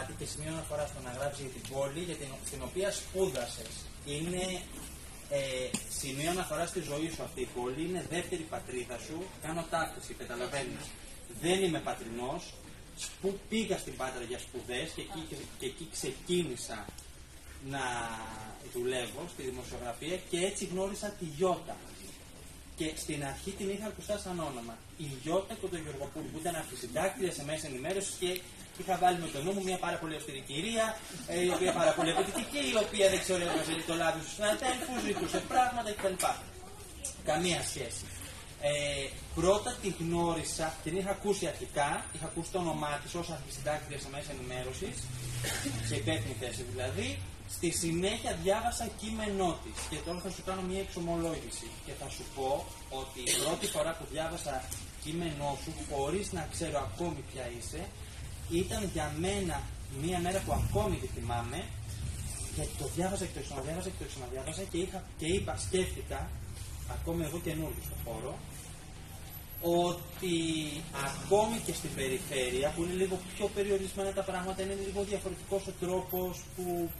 κομμάτι και σημείο αναφοράς στο να γράψει για την πόλη για την, στην οποία σπούδασες. Είναι ε, σημείο αναφοράς στη ζωή σου αυτή η πόλη, είναι δεύτερη πατρίδα σου. Κάνω ταύτιση, καταλαβαίνεις. Δεν είμαι πατρινός. Που πήγα στην Πάτρα για σπουδές και, εκεί, και εκεί ξεκίνησα να δουλεύω στη δημοσιογραφία και έτσι γνώρισα τη Γιώτα. Και στην αρχή την είχα ακουστά σαν όνομα. Η Γιώτα Κοντογεωργοπούλου, που ήταν αρχισυντάκτρια σε μέσα ενημέρωσης και είχα βάλει με το νου μου μια πάρα πολύ αυστηρή κυρία, ε, η οποία πάρα πολύ απαιτητική, η οποία δεν ξέρω έβγαζε το λάδι στους συναδέλφους, ζητούσε πράγματα κτλ. Καμία σχέση. Ε, πρώτα τη γνώρισα, την είχα ακούσει αρχικά, είχα ακούσει το όνομά της ως αρχισυντάκτρια σε μέσα ενημέρωσης, σε υπεύθυνη θέση δηλαδή, Στη συνέχεια διάβασα κείμενό της και τώρα θα σου κάνω μια εξομολόγηση. Και θα σου πω ότι η πρώτη φορά που διάβασα κείμενό σου χωρίς να ξέρω ακόμη ποια είσαι ήταν για μένα μια μέρα που ακόμη τη θυμάμαι. Γιατί το διάβαζα και το ξαναδιάβαζα και το ξαναδιάβαζα και, είχα, και είπα, σκέφτηκα ακόμη εγώ καινούργιος στο χώρο ότι ακόμη και στην περιφέρεια που είναι λίγο πιο περιορισμένα τα πράγματα, είναι λίγο διαφορετικός ο τρόπος που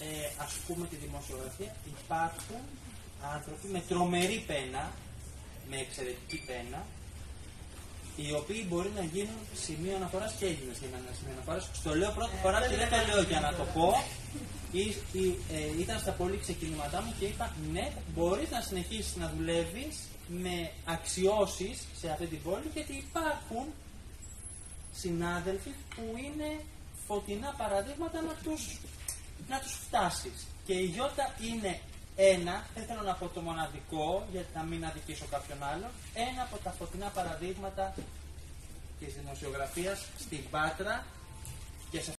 ε, ας πούμε τη δημοσιογραφία υπάρχουν άνθρωποι με τρομερή πένα, με εξαιρετική πένα, οι οποίοι μπορεί να γίνουν σημείο αναφοράς και έγινε για ένα σημείο αναφοράς. Στο λέω πρώτη φορά και δεν το λέω για να το πω. Ή, ή, ε, ήταν στα πολύ ξεκινήματά μου και είπα ναι, μπορείς να συνεχίσεις να δουλεύεις με αξιώσεις σε αυτή την πόλη γιατί υπάρχουν συνάδελφοι που είναι φωτεινά παραδείγματα να τους να τους φτάσεις. Και η Ιώτα είναι ένα, δεν θέλω να πω το μοναδικό, για να μην αδικήσω κάποιον άλλον, ένα από τα φωτεινά παραδείγματα της δημοσιογραφίας στην Πάτρα και σε